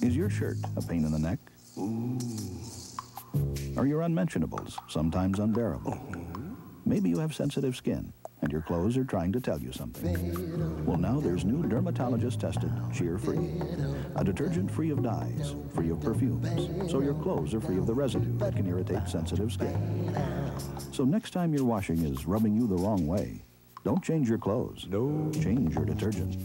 Is your shirt a pain in the neck? Are your unmentionables sometimes unbearable? Maybe you have sensitive skin and your clothes are trying to tell you something. Well, now there's new dermatologist-tested Cheer Free, a detergent free of dyes, free of perfumes, so your clothes are free of the residue that can irritate sensitive skin. So next time your washing is rubbing you the wrong way, don't change your clothes. No. Change your detergent.